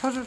他是